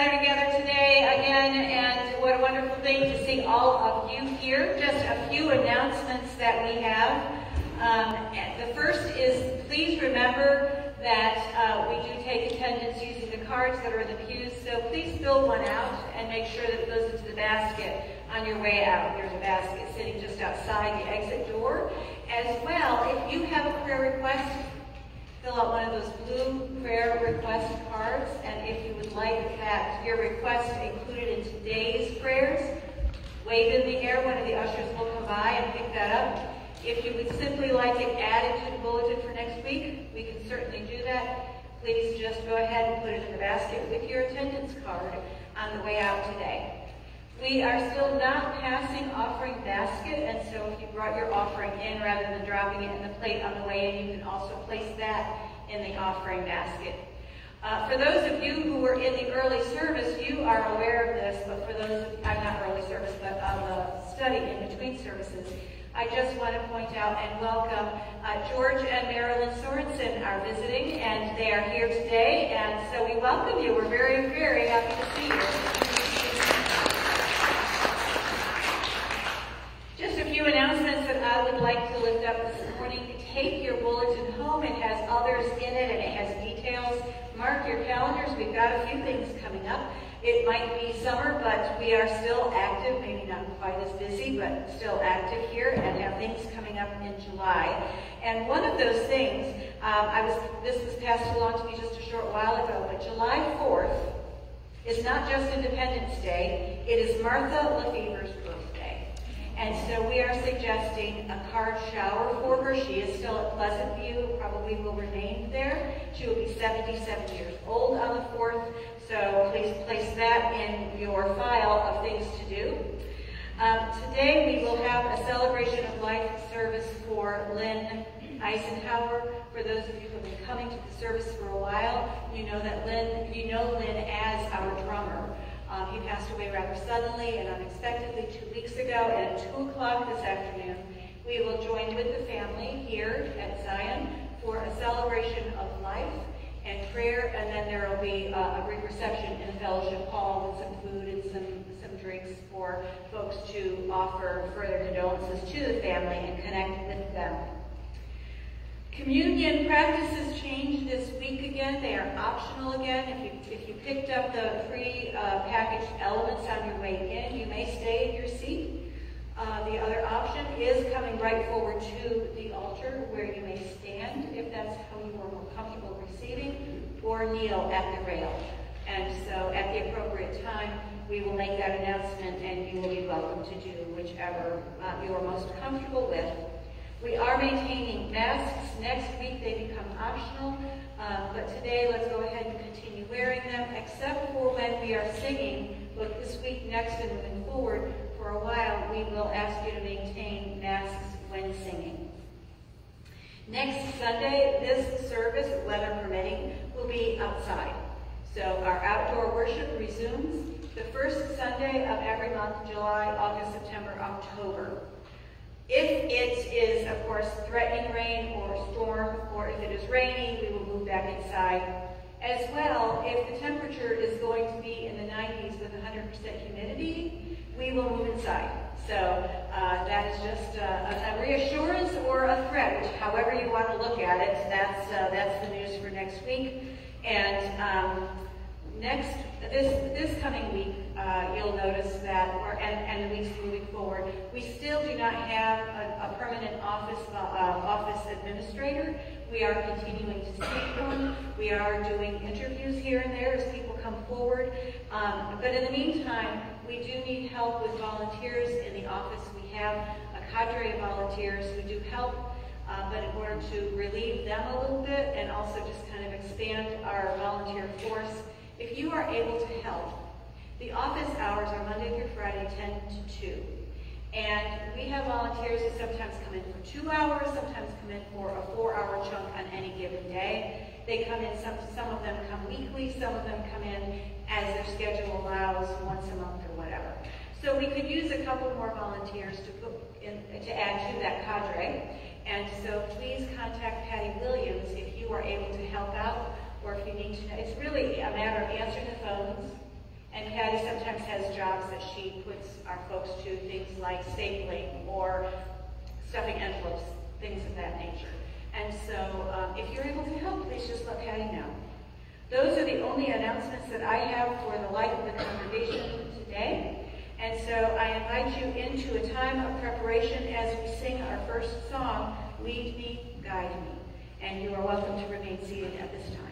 gather together today again, and what a wonderful thing to see all of you here. Just a few announcements that we have. Um, the first is please remember that uh, we do take attendance using the cards that are in the pews, so please fill one out and make sure that it goes into the basket on your way out. There's a basket sitting just outside the exit door. As well, if you have a prayer request, fill out one of those blue prayer request cards, and if you would like that your request included in today's prayers, wave in the air. One of the ushers will come by and pick that up. If you would simply like it added to the bulletin for next week, we can certainly do that. Please just go ahead and put it in the basket with your attendance card on the way out today. We are still not passing offering basket, and so if you brought your offering in rather than dropping it in the plate on the way in, you can also place that in the offering basket. Uh, for those of you who were in the early service, you are aware of this, but for those, of, I'm not early service, but on the study in between services, I just want to point out and welcome uh, George and Marilyn Sorensen are visiting, and they are here today, and so we welcome you. We're very, very happy to see you. Few announcements that I would like to lift up this morning. Take your bulletin home. It has others in it and it has details. Mark your calendars. We've got a few things coming up. It might be summer, but we are still active, maybe not quite as busy, but still active here and have things coming up in July. And one of those things, um, I was this was passed along to me just a short while ago, but July 4th is not just Independence Day, it is Martha Lefever's and so we are suggesting a card shower for her. She is still at Pleasant View, probably will remain there. She will be 77 years old on the 4th, so please place that in your file of things to do. Um, today we will have a celebration of life service for Lynn Eisenhower. For those of you who have been coming to the service for a while, you know that Lynn, you know Lynn as our drummer. Um, he passed away rather suddenly and unexpectedly two weeks ago, at 2 o'clock this afternoon, we will join with the family here at Zion for a celebration of life and prayer, and then there will be uh, a great reception in the fellowship hall with some food and some, some drinks for folks to offer further condolences to the family and connect with them. Communion practices changed this week again. They are optional again. If you, if you picked up the free uh, packaged elements on your way in, you may stay in your seat. Uh, the other option is coming right forward to the altar where you may stand if that's how you are more comfortable receiving, or kneel at the rail. And so at the appropriate time, we will make that announcement and you will be welcome to do whichever uh, you are most comfortable with. We are maintaining masks. Next week they become optional, uh, but today let's go ahead and continue wearing them, except for when we are singing, both this week, next, and moving forward. For a while, we will ask you to maintain masks when singing. Next Sunday, this service, weather permitting, will be outside. So our outdoor worship resumes the first Sunday of every month, July, August, September, October. If it is, of course, threatening rain or storm, or if it is raining, we will move back inside. As well, if the temperature is going to be in the 90s with 100% humidity, we will move inside. So uh, that is just uh, a, reassurance or a threat, however you want to look at it, that's, uh, that's the news for next week. And um, next, this, this coming week, uh, you'll notice that, or, and, and the weeks moving forward, we still do not have a, a permanent office, uh, office administrator. We are continuing to seek one. We are doing interviews here and there as people come forward. Um, but in the meantime, we do need help with volunteers in the office. We have a cadre of volunteers who do help uh, but in order to relieve them a little bit and also just kind of expand our volunteer force, if you are able to help, the office hours are Monday through Friday, 10 to 2. And we have volunteers who sometimes come in for two hours, sometimes come in for a four-hour chunk on any given day. They come in, some, some of them come weekly, some of them come in as their schedule allows, once a month or whatever. So we could use a couple more volunteers to, put in, to add to that cadre. And so please contact Patty Williams if you are able to help out or if you need to know. It's really a matter of answering the phones, And Patty sometimes has jobs that she puts our folks to, things like stapling or stuffing envelopes, things of that nature. And so um, if you're able to help, please just let Patty know. Those are the only announcements that I have for the life of the congregation today. And so I invite you into a time of preparation as we sing our first song, Lead Me, Guide Me. And you are welcome to remain seated at this time.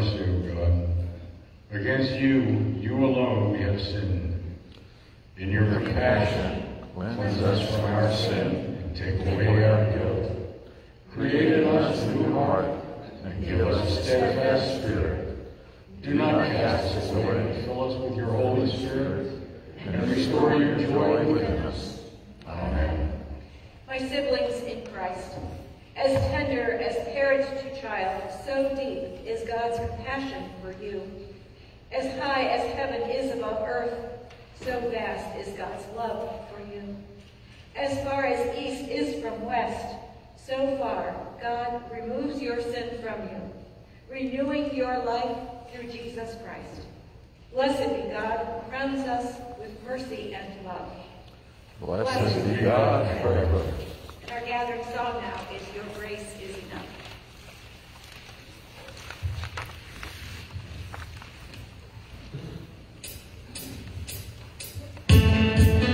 Mercy, O God. Against you, you alone, we have sinned. In your compassion, cleanse us from our sin and take away our guilt. Create in us a new heart and give us a steadfast spirit. Do not cast us away. Fill us with your Holy Spirit and restore your joy within us. Amen. My siblings in Christ, as tender as parent to child, so deep is God's compassion for you. As high as heaven is above earth, so vast is God's love for you. As far as east is from west, so far God removes your sin from you, renewing your life through Jesus Christ. Blessed be God who crowns us with mercy and love. Blessed be God forever. Our gathered song now is Your Grace is Enough. Your grace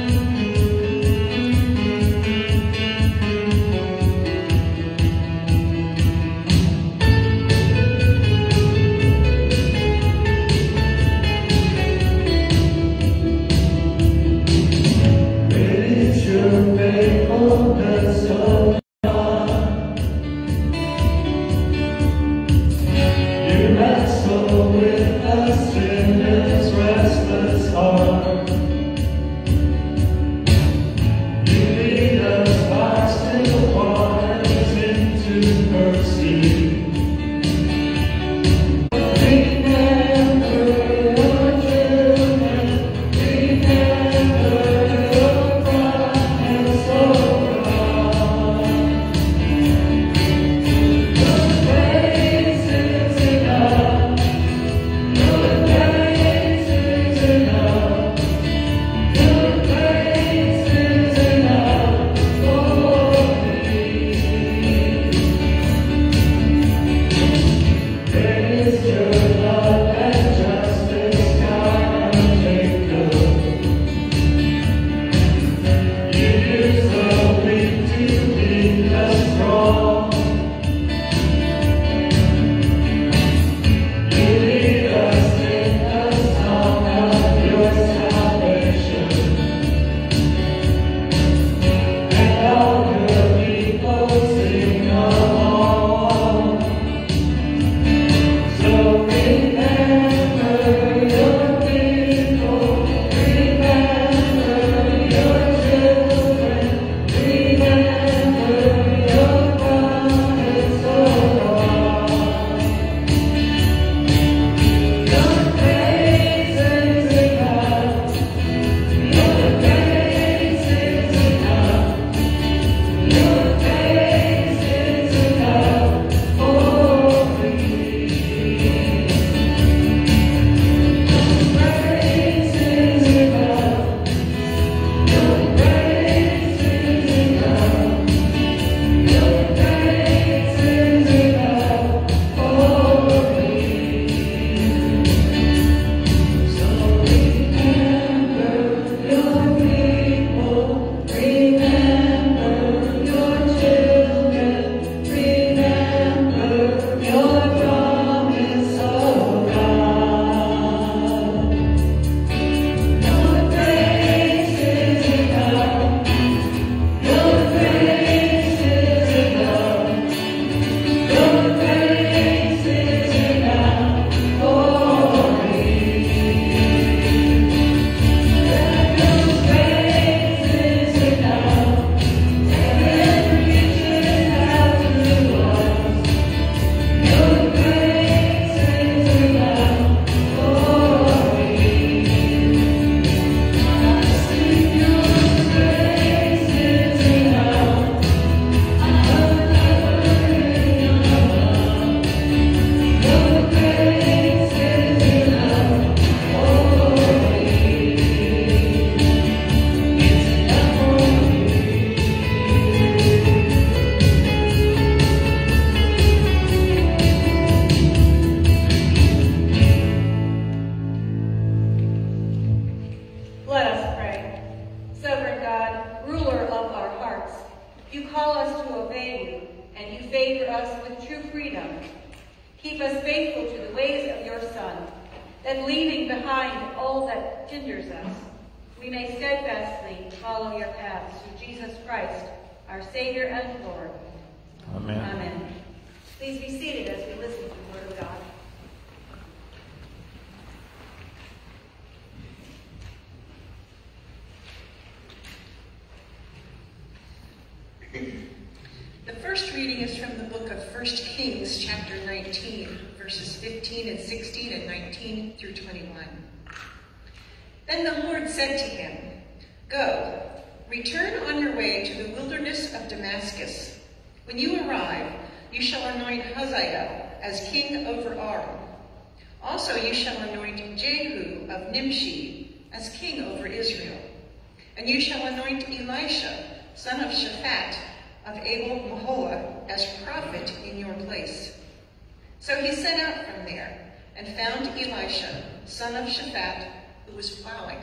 us faithful to the ways of your Son, that leaving behind all that hinders us, we may steadfastly follow your paths through Jesus Christ, our Savior and Lord. Amen. Amen. Please be seated as we listen to the Word of God. Reading is from the book of 1 Kings, chapter 19, verses 15 and 16 and 19 through 21. Then the Lord said to him, Go, return on your way to the wilderness of Damascus. When you arrive, you shall anoint Hazael as king over Aram. Also you shall anoint Jehu of Nimshi as king over Israel. And you shall anoint Elisha, son of Shaphat, of Abel Mahola, as prophet in your place. So he set out from there and found Elisha, son of Shaphat, who was plowing.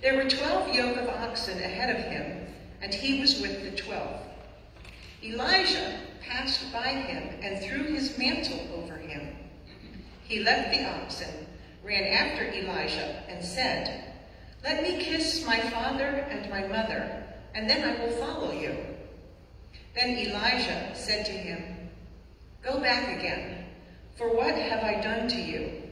There were twelve yoke of oxen ahead of him, and he was with the twelve. Elijah passed by him and threw his mantle over him. He left the oxen, ran after Elijah, and said, Let me kiss my father and my mother, and then I will follow you. Then Elijah said to him, Go back again, for what have I done to you?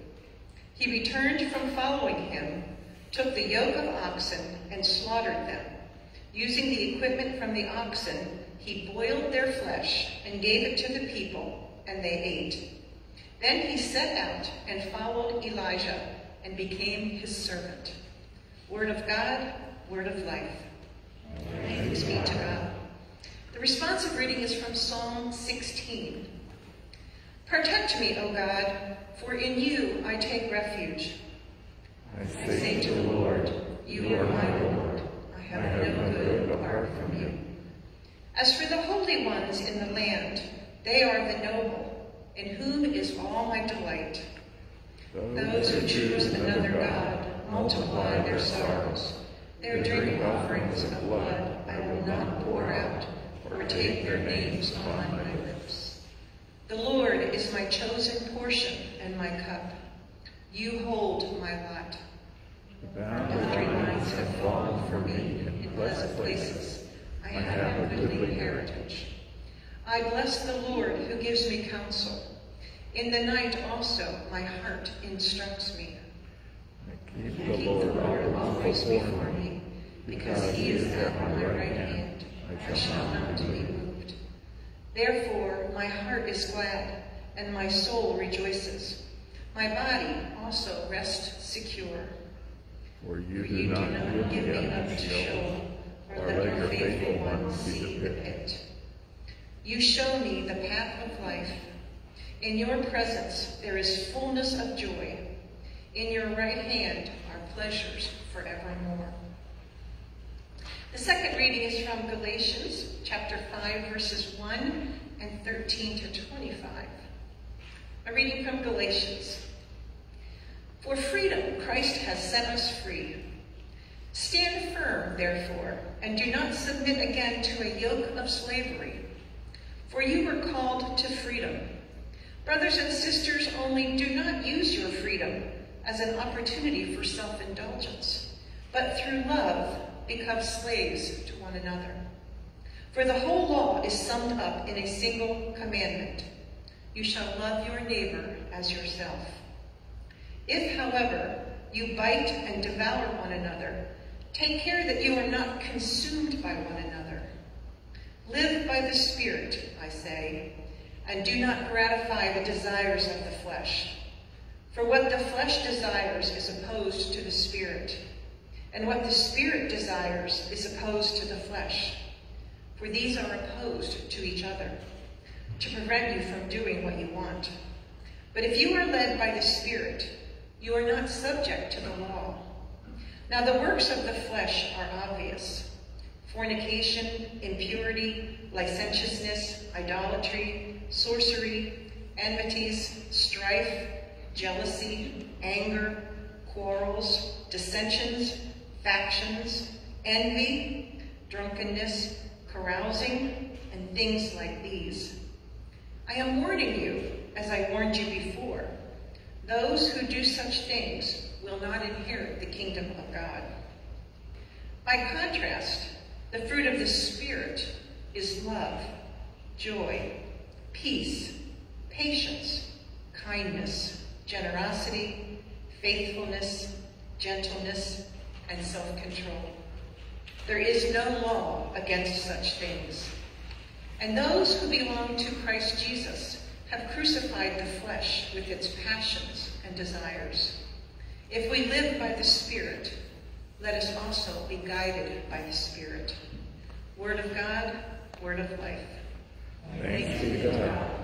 He returned from following him, took the yoke of oxen, and slaughtered them. Using the equipment from the oxen, he boiled their flesh and gave it to the people, and they ate. Then he set out and followed Elijah and became his servant. Word of God, word of life. Thanks be to God. Responsive reading is from Psalm 16. Protect me, O God, for in you I take refuge. I I say to the Lord, You are my Lord. I have no good apart from you. As for the holy ones in the land, they are the noble, in whom is all my delight. Those who choose another God multiply their sorrows. Their drink offerings of blood I will not pour out, take their names upon my lips. The Lord is my chosen portion and my cup. You hold my lot. The boundary lines have fallen for me in pleasant places. I have a goodly heritage. I bless the Lord who gives me counsel. In the night also my heart instructs me. I Keep the Lord always before me, because he is at my right hand. I shall not be moved. Therefore my heart is glad, and my soul rejoices. My body also rests secure. For you For do you do not not give me up to Sheol, or let your faithful ones see the pit. You show me the path of life. In your presence there is fullness of joy. In your right hand are pleasures forevermore. The second reading is from Galatians chapter 5, verses 1 and 13 to 25. A reading from Galatians. For freedom Christ has set us free. Stand firm, therefore, and do not submit again to a yoke of slavery. For you were called to freedom. Brothers and sisters, only do not use your freedom as an opportunity for self-indulgence, but through love become slaves to one another. For the whole law is summed up in a single commandment. You shall love your neighbor as yourself. If, however, you bite and devour one another, take care that you are not consumed by one another. Live by the Spirit, I say, and do not gratify the desires of the flesh. For what the flesh desires is opposed to the Spirit, and what the Spirit desires is opposed to the flesh. For these are opposed to each other, to prevent you from doing what you want. But if you are led by the Spirit, you are not subject to the law. Now the works of the flesh are obvious. Fornication, impurity, licentiousness, idolatry, sorcery, enmities, strife, jealousy, anger, quarrels, dissensions, factions, envy, drunkenness, carousing, and things like these. I am warning you, as I warned you before. Those who do such things will not inherit the kingdom of God. By contrast, the fruit of the Spirit is love, joy, peace, patience, kindness, generosity, faithfulness, gentleness, and self-control. There is no law against such things. And those who belong to Christ Jesus have crucified the flesh with its passions and desires. If we live by the Spirit, let us also be guided by the Spirit. Word of God, word of life. Thanks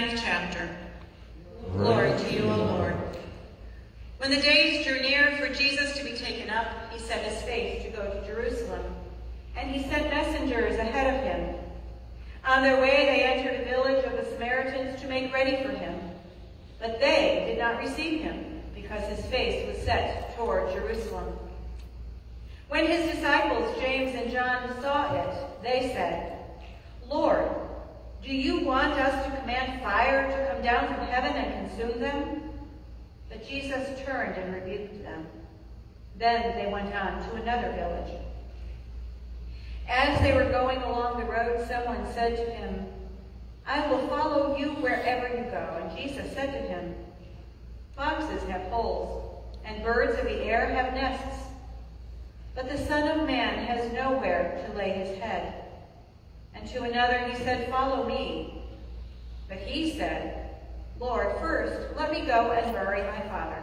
ninth chapter. Glory to you, O Lord. When the days drew near for Jesus to be taken up, he set his face to go to Jerusalem, and he sent messengers ahead of him. On their way, they entered a village of the Samaritans to make ready for him. But they did not receive him, because his face was set toward Jerusalem. When his disciples, James and John, saw it, they said, Lord, do you want us to command fire to come down from heaven and consume them? But Jesus turned and rebuked them. Then they went on to another village. As they were going along the road, someone said to him, I will follow you wherever you go. And Jesus said to him, Foxes have holes, and birds of the air have nests, but the Son of Man has nowhere to lay his head. And to another he said, Follow me. But he said, Lord, first let me go and bury my father.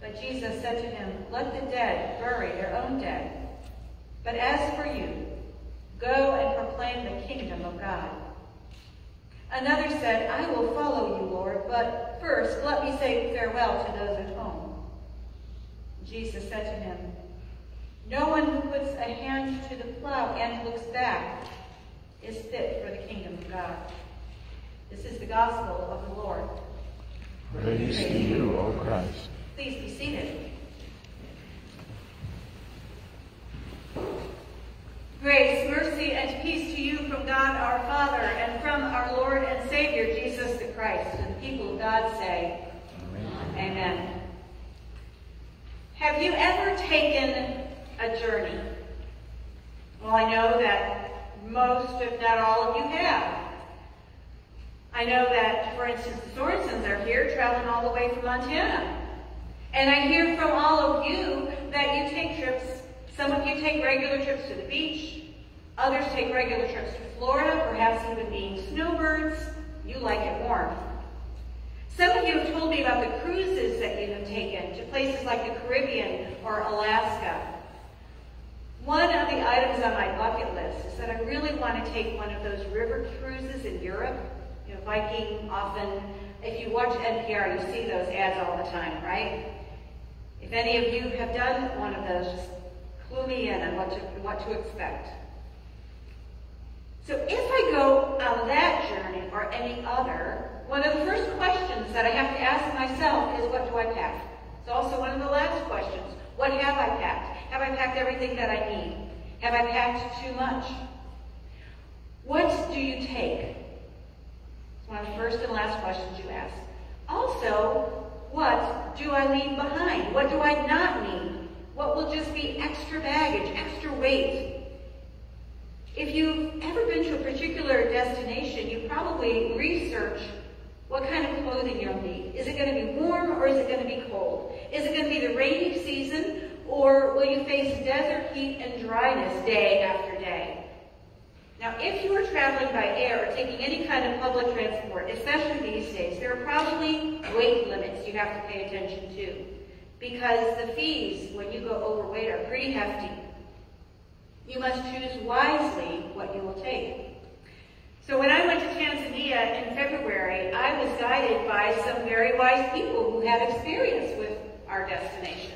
But Jesus said to him, Let the dead bury their own dead. But as for you, go and proclaim the kingdom of God. Another said, I will follow you, Lord, but first let me say farewell to those at home. Jesus said to him, No one who puts a hand to the plow and looks back is fit for the kingdom of God. This is the gospel of the Lord. Praise to you, O Christ. Please be seated. Grace, mercy, and peace to you from God our Father and from our Lord and Savior Jesus the Christ. And the people of God say, Amen. Amen. Have you ever taken a journey? Well, I know that most, if not all of you have. I know that, for instance, the Sorensens are here traveling all the way from Montana. And I hear from all of you that you take trips, some of you take regular trips to the beach, others take regular trips to Florida, perhaps even being snowbirds. You like it warm. Some of you have told me about the cruises that you have taken to places like the Caribbean or Alaska. One of the items on my bucket list is that I really want to take one of those river cruises in Europe. You know, Viking often, if you watch NPR, you see those ads all the time, right? If any of you have done one of those, just clue me in on what to, what to expect. So if I go on that journey or any other, one of the first questions that I have to ask myself is what do I pack? It's also one of the last questions. What have I packed? Have I packed everything that I need? Have I packed too much? What do you take? It's one of the first and last questions you ask. Also, what do I leave behind? What do I not need? What will just be extra baggage, extra weight? If you've ever been to a particular destination, you probably research what kind of clothing you'll need. Is it going to be warm or is it going to be cold? Is it going to be the rainy season or will you face desert heat and dryness day after day? Now, if you are traveling by air or taking any kind of public transport, especially these days, there are probably weight limits you have to pay attention to because the fees when you go overweight are pretty hefty. You must choose wisely what you will take. So when I went to Tanzania in February, I was guided by some very wise people who had experience with our destination.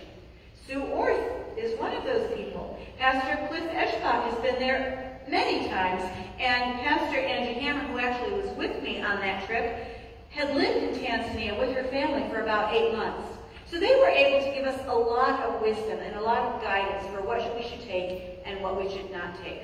Sue Orth is one of those people. Pastor Cliff Eschbach has been there many times, and Pastor Angie Hammer, who actually was with me on that trip, had lived in Tanzania with her family for about eight months. So they were able to give us a lot of wisdom and a lot of guidance for what we should take and what we should not take.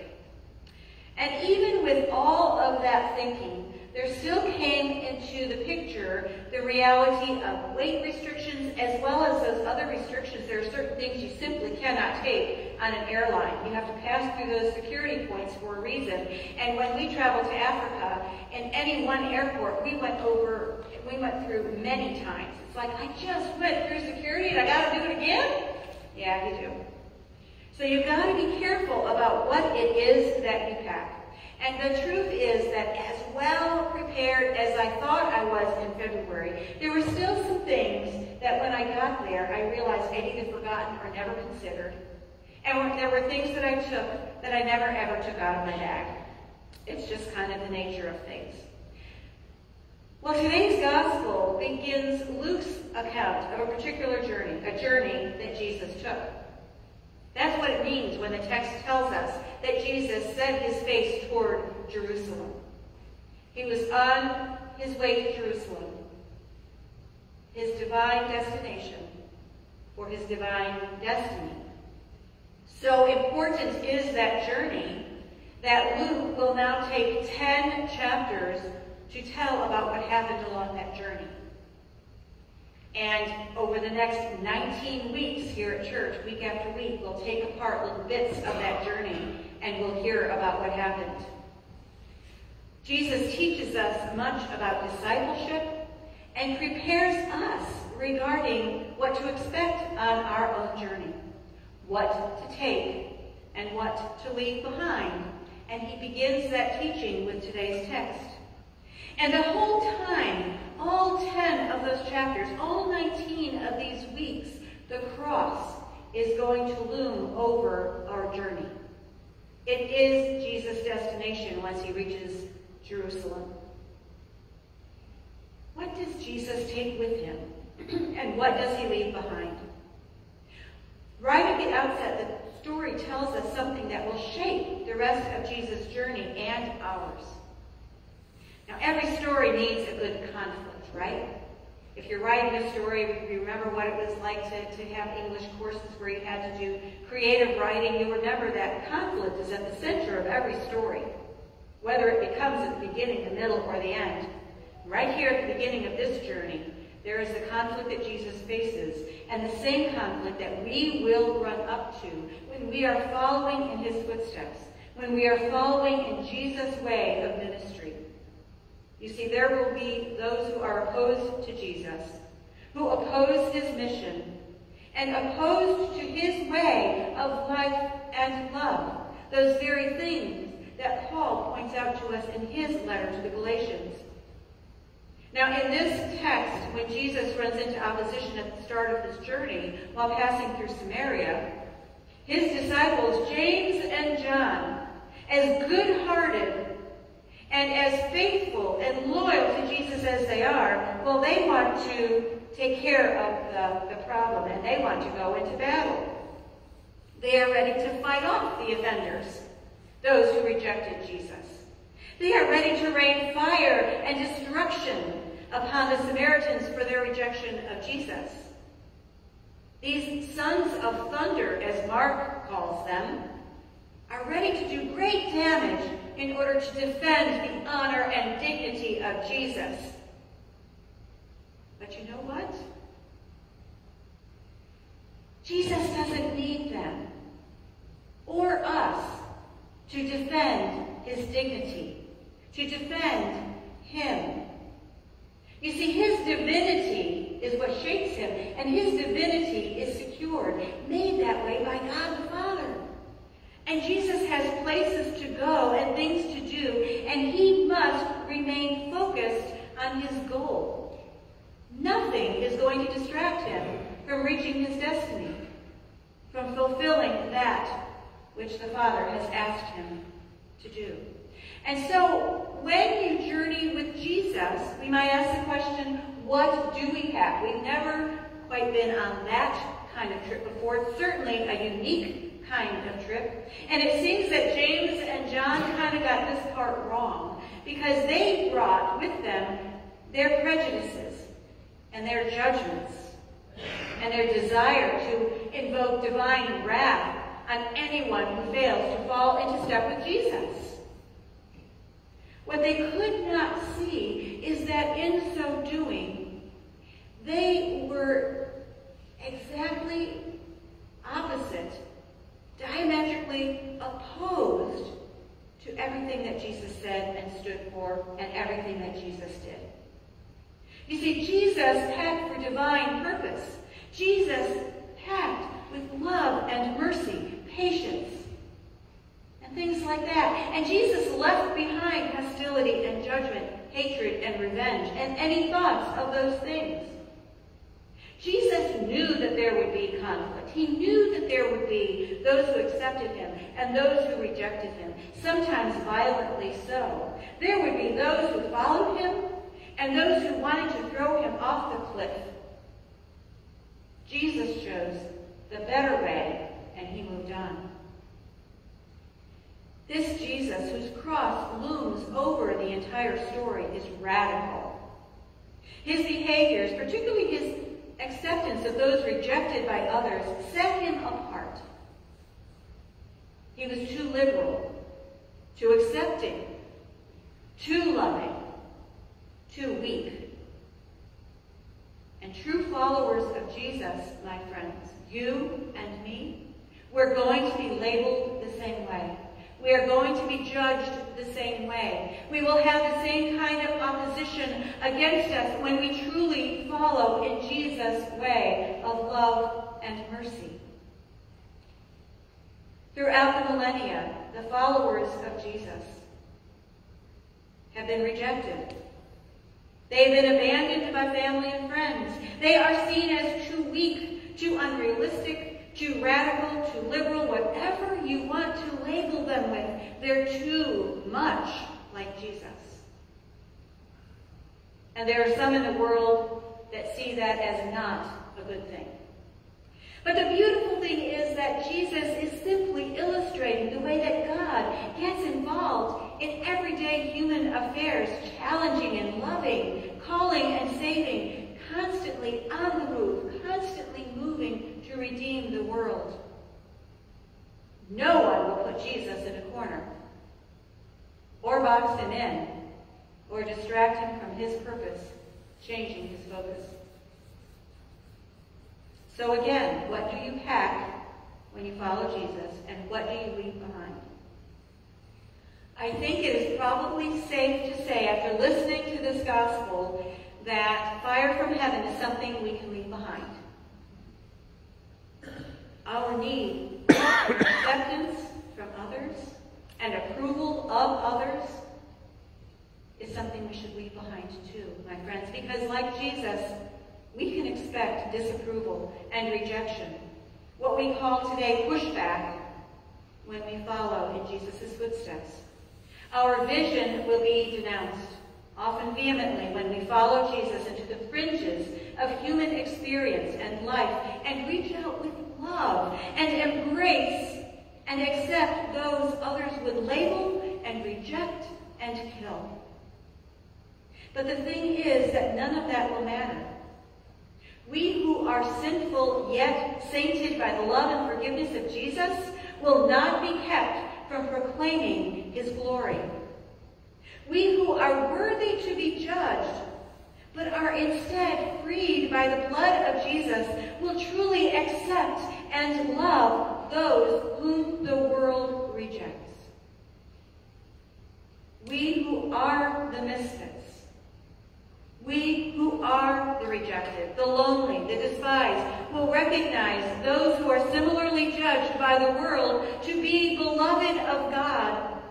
And even with all of that thinking, there still came into the picture the reality of weight restrictions as well as those other restrictions. There are certain things you simply cannot take on an airline. You have to pass through those security points for a reason. And when we traveled to Africa, in any one airport, we went over, we went through many times. It's like, I just went through security and I gotta do it again? Yeah, you do. So you've got to be careful about what it is that you pack. And the truth is that as well prepared as I thought I was in February, there were still some things that when I got there, I realized I'd either forgotten or never considered. And there were things that I took that I never ever took out of my bag. It's just kind of the nature of things. Well, today's gospel begins Luke's account of a particular journey, a journey that Jesus took. That's what it means when the text tells us that Jesus set his face toward Jerusalem. He was on his way to Jerusalem, his divine destination, for his divine destiny. So important is that journey that Luke will now take 10 chapters to tell about what happened along that journey. And over the next 19 weeks here at church, week after week, we'll take apart little bits of that journey and we'll hear about what happened. Jesus teaches us much about discipleship and prepares us regarding what to expect on our own journey, what to take and what to leave behind. And he begins that teaching with today's text. And the whole time, all 10 of those chapters, all 19 of these weeks, the cross is going to loom over our journey. It is Jesus' destination once he reaches Jerusalem. What does Jesus take with him? and what does he leave behind? Right at the outset, the story tells us something that will shape the rest of Jesus' journey and ours. Now, every story needs a good conflict, right? If you're writing a story, remember what it was like to, to have English courses where you had to do creative writing, you remember that conflict is at the center of every story, whether it becomes at the beginning, the middle, or the end. Right here at the beginning of this journey, there is the conflict that Jesus faces, and the same conflict that we will run up to when we are following in his footsteps, when we are following in Jesus' way of ministry. You see, there will be those who are opposed to Jesus, who oppose his mission, and opposed to his way of life and love, those very things that Paul points out to us in his letter to the Galatians. Now, in this text, when Jesus runs into opposition at the start of his journey while passing through Samaria, his disciples, James and John, as good-hearted and as faithful and loyal to Jesus as they are, well, they want to take care of the, the problem and they want to go into battle. They are ready to fight off the offenders, those who rejected Jesus. They are ready to rain fire and destruction upon the Samaritans for their rejection of Jesus. These sons of thunder, as Mark calls them, are ready to do great damage in order to defend the honor and dignity of Jesus. But you know what? Jesus doesn't need them or us to defend his dignity, to defend him. You see, his divinity is what shapes him, and his divinity is secured, made that way by God the Father. And Jesus has places to go and things to do, and he must remain focused on his goal. Nothing is going to distract him from reaching his destiny, from fulfilling that which the Father has asked him to do. And so, when you journey with Jesus, we might ask the question, what do we have? We've never quite been on that kind of trip before. It's certainly a unique kind of trip. And it seems that James and John kind of got this part wrong because they brought with them their prejudices and their judgments and their desire to invoke divine wrath on anyone who fails to fall into step with Jesus. What they could not see is that in so doing, they were exactly opposite, diametrically opposed to everything that Jesus said and stood for and everything that Jesus did. You see, Jesus packed for divine purpose. Jesus packed with love and mercy, patience, things like that. And Jesus left behind hostility and judgment, hatred and revenge, and any thoughts of those things. Jesus knew that there would be conflict. He knew that there would be those who accepted him and those who rejected him, sometimes violently so. There would be those who followed him and those who wanted to throw him off the cliff. Jesus chose the better way, and he moved on. This Jesus, whose cross looms over the entire story, is radical. His behaviors, particularly his acceptance of those rejected by others, set him apart. He was too liberal, too accepting, too loving, too weak. And true followers of Jesus, my friends, you and me, we're going to be labeled the same way. We are going to be judged the same way. We will have the same kind of opposition against us when we truly follow in Jesus' way of love and mercy. Throughout the millennia, the followers of Jesus have been rejected. They've been abandoned by family and friends. They are seen as too weak, too unrealistic, too radical, too liberal, whatever you want to label them with. They're too much like Jesus. And there are some in the world that see that as not a good thing. But the beautiful thing is that Jesus is simply illustrating the way that God gets involved in everyday human affairs, challenging and loving, calling and saving, constantly on the move, constantly moving redeem the world. No one will put Jesus in a corner, or box him in, or distract him from his purpose, changing his focus. So again, what do you pack when you follow Jesus, and what do you leave behind? I think it is probably safe to say, after listening to this gospel, that fire from heaven is something we can leave behind. Our need for acceptance from others and approval of others is something we should leave behind too, my friends, because like Jesus, we can expect disapproval and rejection, what we call today pushback, when we follow in Jesus' footsteps. Our vision will be denounced, often vehemently, when we follow Jesus into the fringes of human experience and life and reach out with love and embrace and accept those others would label and reject and kill. But the thing is that none of that will matter we who are sinful yet sainted by the love and forgiveness of Jesus will not be kept from proclaiming his glory. We who are worthy to be judged, but are instead freed by the blood of Jesus, will truly accept and love those whom the world rejects. We who are the misfits, we who are the rejected, the lonely, the despised, will recognize those who are similarly judged by the world to be beloved of God,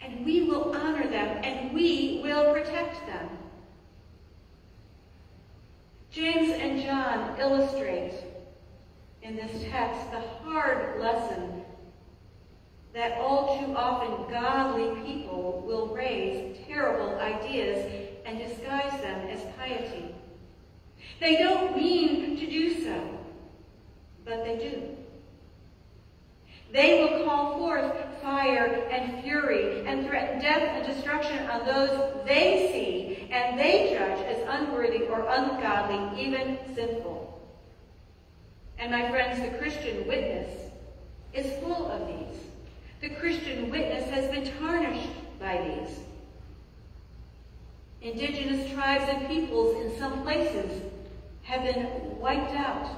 and we will honor them and we will protect them. James and John illustrate in this text the hard lesson that all too often godly people will raise terrible ideas and disguise them as piety. They don't mean to do so, but they do. They will call forth fire and fury and threaten death and destruction on those they see and they judge as unworthy or ungodly, even sinful. And my friends, the Christian witness is full of these. The Christian witness has been tarnished by these. Indigenous tribes and peoples in some places have been wiped out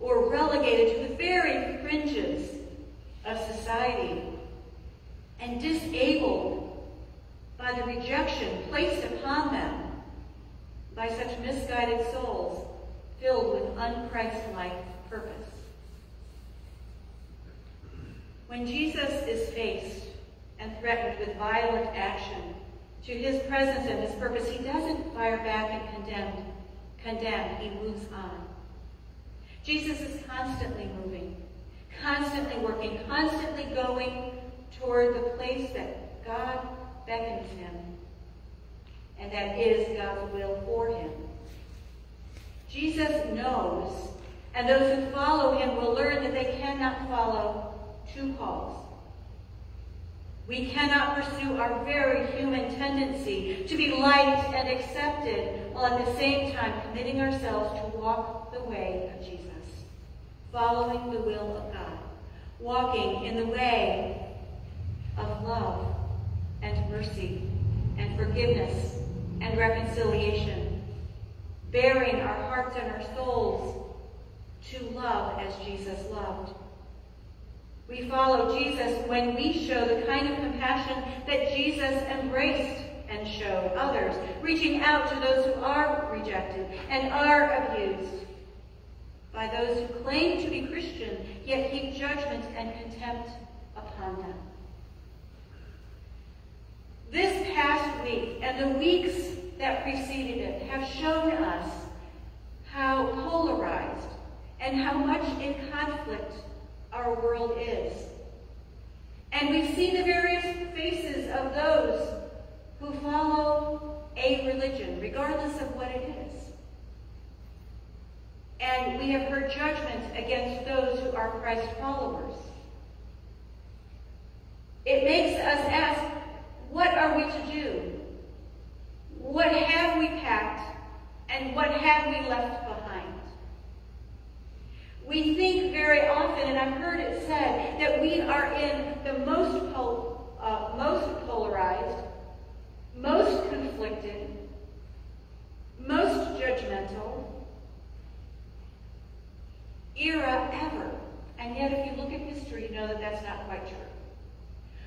or relegated to the very fringes of society and disabled by the rejection placed upon them by such misguided souls filled with unchristlike purpose. When Jesus is faced and threatened with violent action to his presence and his purpose, he doesn't fire back and condemn. Condemn, he moves on. Jesus is constantly moving, constantly working, constantly going toward the place that God beckons him, and that is God's will for him. Jesus knows, and those who follow him will learn that they cannot follow two calls. We cannot pursue our very human tendency to be liked and accepted while at the same time committing ourselves to walk the way of Jesus, following the will of God, walking in the way of love and mercy and forgiveness and reconciliation, bearing our hearts and our souls to love as Jesus loved. We follow Jesus when we show the kind of compassion that Jesus embraced and showed others, reaching out to those who are rejected and are abused by those who claim to be Christian, yet heap judgment and contempt upon them. This past week and the weeks that preceded it have shown us how polarized and how much in conflict our world is. And we've seen the various faces of those who follow a religion, regardless of what it is. And we have heard judgment against those who are Christ followers. It makes us ask, what are we to do? What have we packed and what have we left behind? We think very often, and I've heard it said, that we are in the most, pol uh, most polarized, most conflicted, most judgmental era ever. And yet, if you look at history, you know that that's not quite true.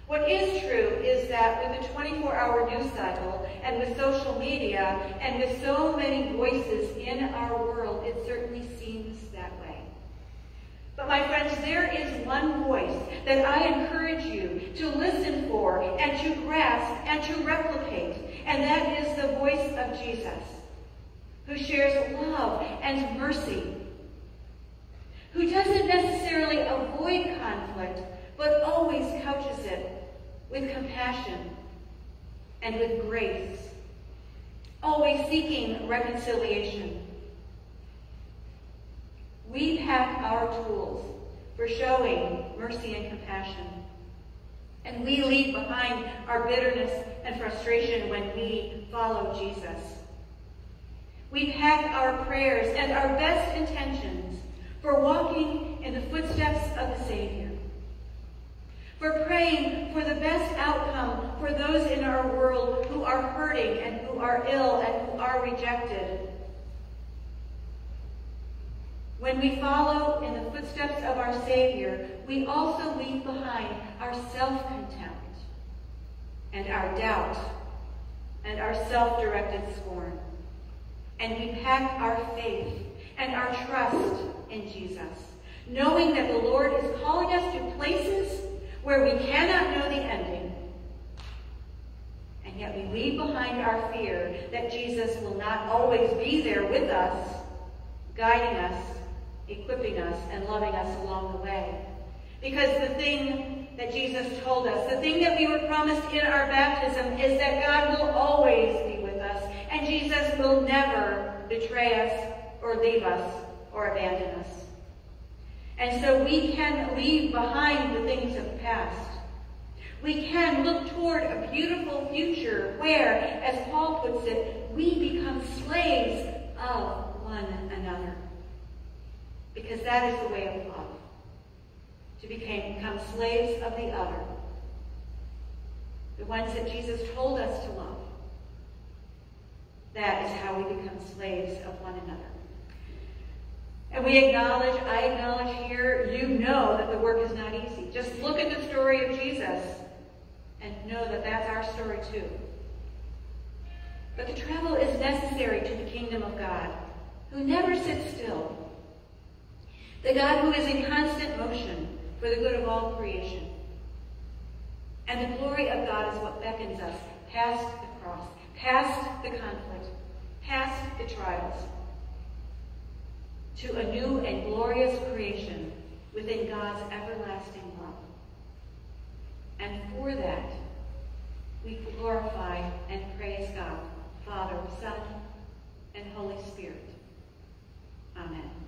What is true is that with the 24-hour news cycle and with social media and with so many voices in our world, it certainly. But my friends, there is one voice that I encourage you to listen for and to grasp and to replicate, and that is the voice of Jesus, who shares love and mercy, who doesn't necessarily avoid conflict, but always couches it with compassion and with grace, always seeking reconciliation. We pack our tools for showing mercy and compassion. And we leave behind our bitterness and frustration when we follow Jesus. We pack our prayers and our best intentions for walking in the footsteps of the Savior. For praying for the best outcome for those in our world who are hurting and who are ill and who are rejected. When we follow in the footsteps of our Savior, we also leave behind our self-contempt and our doubt and our self-directed scorn. And we pack our faith and our trust in Jesus, knowing that the Lord is calling us to places where we cannot know the ending. And yet we leave behind our fear that Jesus will not always be there with us, guiding us, equipping us, and loving us along the way. Because the thing that Jesus told us, the thing that we were promised in our baptism is that God will always be with us, and Jesus will never betray us or leave us or abandon us. And so we can leave behind the things of the past. We can look toward a beautiful future where, as Paul puts it, we become slaves of one another. Because that is the way of love. To become, slaves of the other. The ones that Jesus told us to love. That is how we become slaves of one another. And we acknowledge, I acknowledge here, you know that the work is not easy. Just look at the story of Jesus and know that that's our story too. But the travel is necessary to the kingdom of God, who never sits still. The God who is in constant motion for the good of all creation. And the glory of God is what beckons us past the cross, past the conflict, past the trials, to a new and glorious creation within God's everlasting love. And for that, we glorify and praise God, Father, Son, and Holy Spirit. Amen.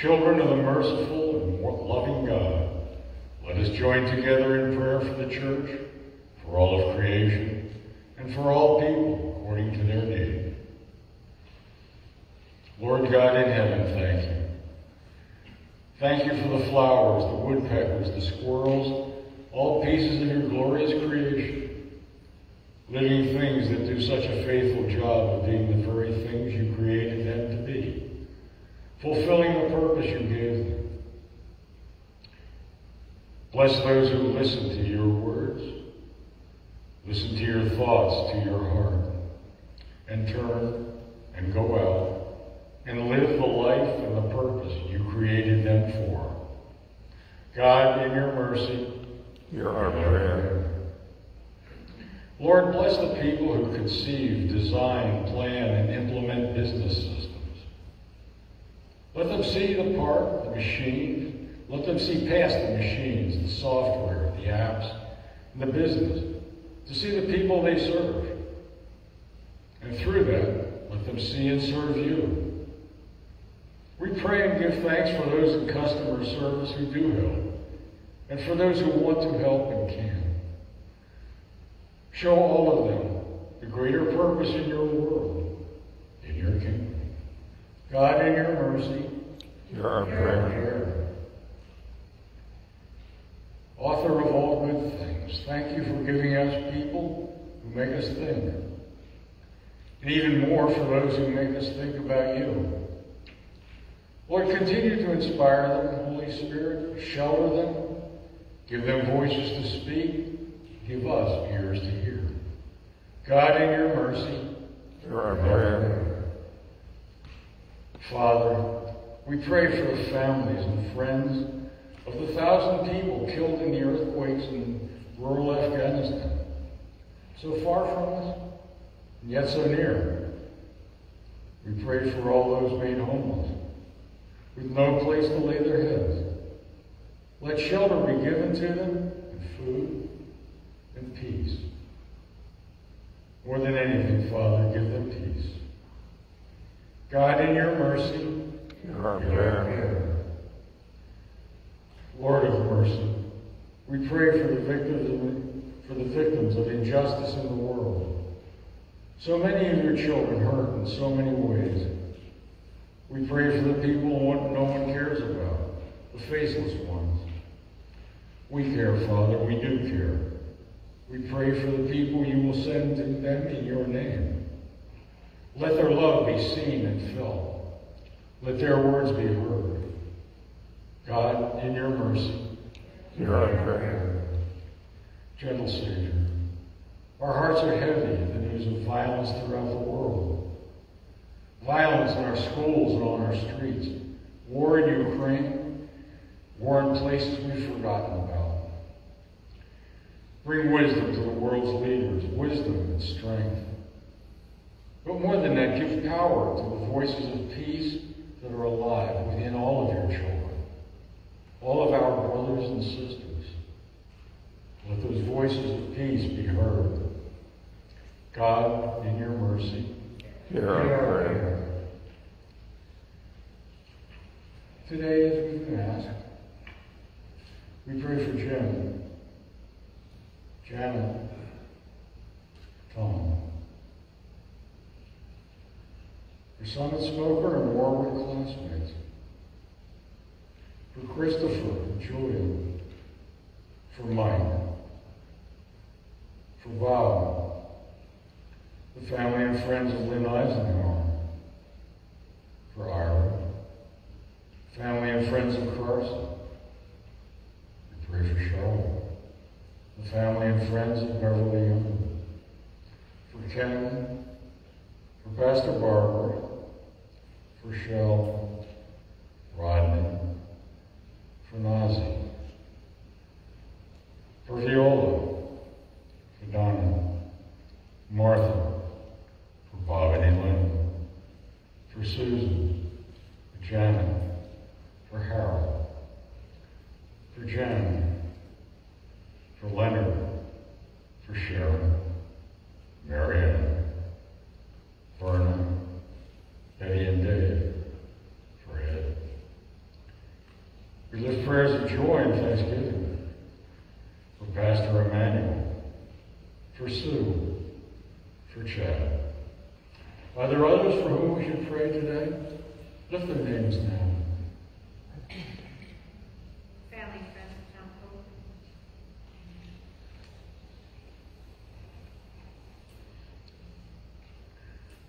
Children of the merciful and loving God, let us join together in prayer for the church, for all of creation, and for all people according to their need. Lord God in heaven, thank you. Thank you for the flowers, the woodpeckers, the squirrels, all pieces of your glorious creation. Living things that do such a faithful job of being the very things you created them to be, fulfilling the purpose you gave them. Bless those who listen to your words, listen to your thoughts, to your heart, and turn and go out and live the life and the purpose you created them for. God, in your mercy, Hear our prayer. Lord, bless the people who conceive, design, plan, and implement business systems. Let them see the part, the machine. Let them see past the machines, the software, the apps, and the business, to see the people they serve. And through that, let them see and serve you. We pray and give thanks for those in customer service who do help, and for those who want to help and can. Show all of them the greater purpose in your world, in your kingdom. God, in your mercy, Hear our prayer. Author of all good things, thank you for giving us people who make us think. And even more for those who make us think about you. Lord, continue to inspire them, Holy Spirit, shelter them, give them voices to speak, give us ears to hear. God, in your mercy, Hear our prayer. Father, we pray for the families and friends of the thousand people killed in the earthquakes in rural Afghanistan. So far from us, and yet so near. We pray for all those made homeless, with no place to lay their heads. Let shelter be given to them, and food, and peace. More than anything, Father, give them peace. God, in your mercy, Hear our prayer. Lord of mercy, we pray for the victims of, for the victims of injustice in the world. So many of your children hurt in so many ways. We pray for the people no one cares about, the faceless ones. We care, Father, we do care. We pray for the people you will send to them in your name. Let their love be seen and felt. Let their words be heard. God, in your mercy, Hear our prayer. gentle Savior, our hearts are heavy at the news of violence throughout the world. Violence in our schools and on our streets. War in Ukraine. War in places we've forgotten about. Bring wisdom to the world's leaders, wisdom and strength. But more than that, give power to the voices of peace that are alive within all of your children, all of our brothers and sisters. Let those voices of peace be heard. God, in your mercy, Hear our prayer. Today, as we've been asked, we pray for Jim, Janet, Tom, for Simon Smoker and Warwick classmates, for Christopher and Julian, for Mike, for Bob, the family and friends of Lynn Eisenhower, for Ira, family and friends of Carson, we pray for Charlotte, the family and friends of Beverly Young, for Ken, for Pastor Barbara, for Shell, Rodney, for Nazi, for Viola, for Donna, Martha, for Bob and Lynn, for Susan, for Janet, for Harold, for Jen, for Leonard, for Sharon, Marianne, Verna, Betty and Dave, for Ed. We lift prayers of joy and thanksgiving for Pastor Emmanuel, for Sue, for Chad. Are there others for whom we should pray today? Lift their names now. Family, friends, and Mount Hope.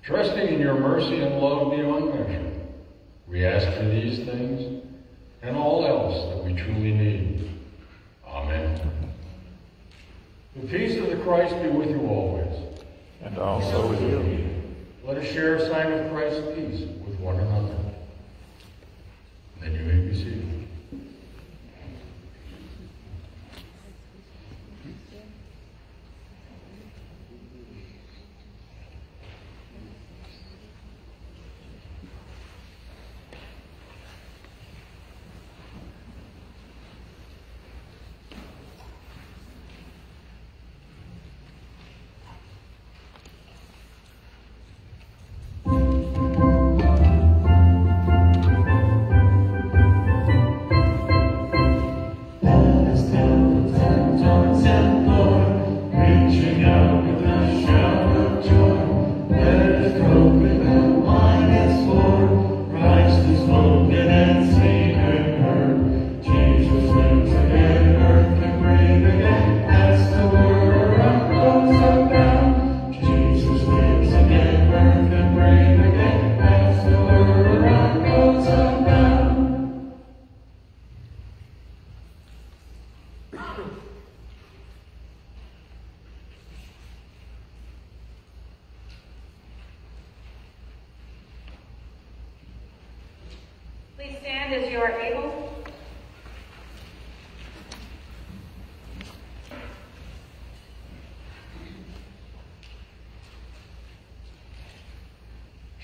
Trusting in your mercy and love beyond measure, we ask for these things and all else that we truly need. Amen. The peace of the Christ be with you always. And also with you. Let us share a sign of Christ's peace with one another. Then you may be seated.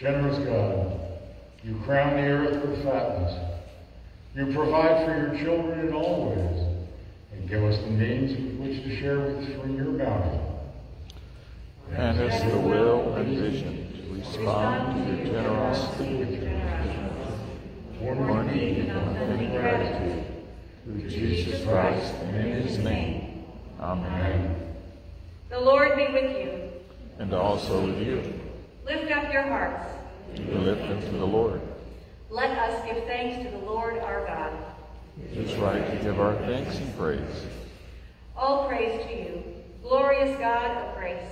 Generous God, you crown the earth with fatness. You provide for your children in all ways, and give us the means with which to share with from your bounty. And it's the will and vision to respond to your generosity One in and gratitude through Jesus Christ and in his name. Amen. The Lord be with you. And also with you. Lift up your hearts. Lift them to the Lord. Let us give thanks to the Lord our God. It is right to give our thanks and praise. All praise to you, glorious God of grace.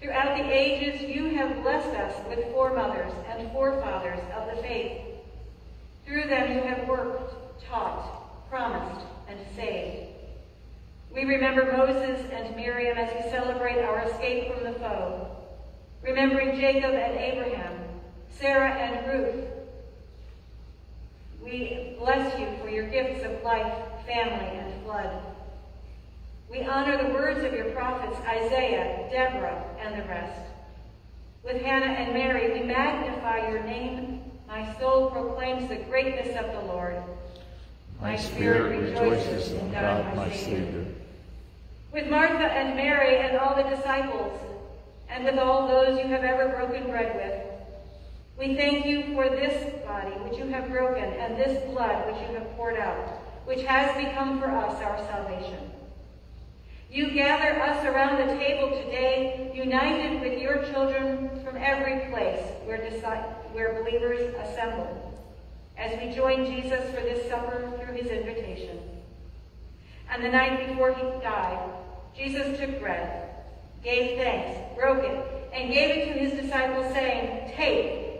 Throughout the ages, you have blessed us with foremothers and forefathers of the faith. Through them you have worked, taught, promised, and saved. We remember Moses and Miriam as we celebrate our escape from the foe, remembering Jacob and Abraham, Sarah and Ruth. We bless you for your gifts of life, family, and blood. We honor the words of your prophets, Isaiah, Deborah, and the rest. With Hannah and Mary, we magnify your name. My soul proclaims the greatness of the Lord. My spirit rejoices in God my Savior. With Martha and Mary and all the disciples, and with all those you have ever broken bread with, we thank you for this body which you have broken and this blood which you have poured out, which has become for us our salvation. You gather us around the table today, united with your children from every place where, where believers assemble, as we join Jesus for this supper through his invitation. And the night before he died, Jesus took bread, gave thanks, broke it, and gave it to his disciples, saying, Take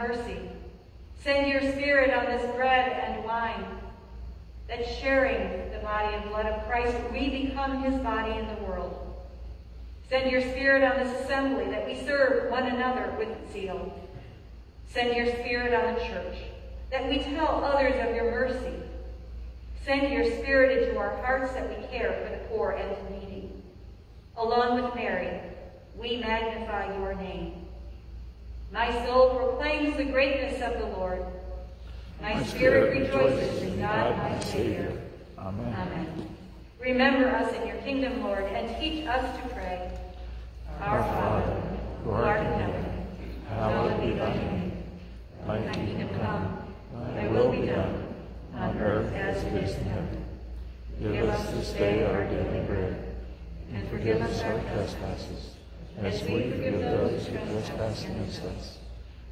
mercy, send your Spirit on this bread and wine, that sharing the body and blood of Christ, we become his body in the world. Send your Spirit on this assembly, that we serve one another with zeal. Send your Spirit on the church, that we tell others of your mercy. Send your Spirit into our hearts, that we care for the poor and the needy. Along with Mary, we magnify your name. My soul proclaims the greatness of the Lord. My, spirit rejoices in God my Savior. Amen. Amen. Remember us in your kingdom, Lord, and teach us to pray. Our Father, who art in heaven, hallowed be thy name. Thy kingdom come, thy will be done, on earth as it is in heaven. Give us this day our daily bread, and forgive us our trespasses, as we forgive those who trespass against us.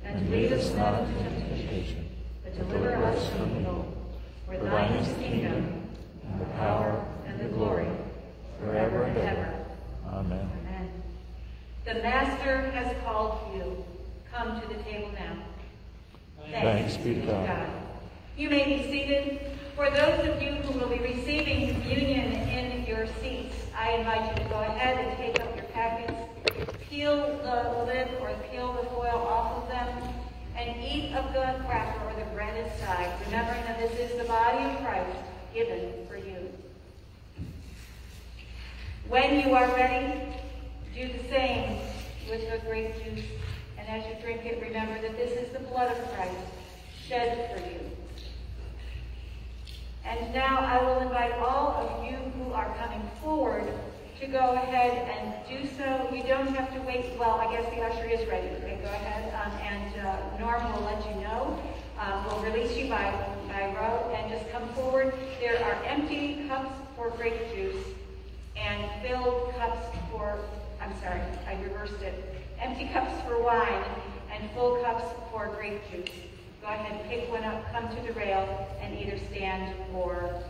And lead us not into temptation, but deliver us from evil. For thine is the kingdom, and the power, and the glory, forever and ever. Amen. Amen. The Master has called you. Come to the table now. Thanks be to God. You may be seated. For those of you who will be receiving communion in your seats, I invite you to go ahead and take up your packets, peel the lid or peel the foil off of them, and eat of the cracker or the bread inside, remembering that this is the body of Christ given for you. When you are ready, do the same with the grape juice. And as you drink it, remember that this is the blood of Christ shed for you. And now I will invite all of you who are coming forward to go ahead and do so. You don't have to wait. Well, I guess the usher is ready. Okay, go ahead. Um, and uh, Norm will let you know. Um, we'll release you by, by row and just come forward. There are empty cups for grape juice and filled cups for, I'm sorry, I reversed it. Empty cups for wine and full cups for grape juice. Go ahead, pick one up, come to the rail, and either stand or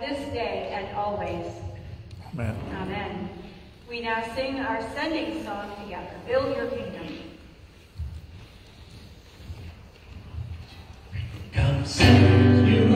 this day and always. Amen. Amen. We now sing our sending song together, Build Your Kingdom. Come send your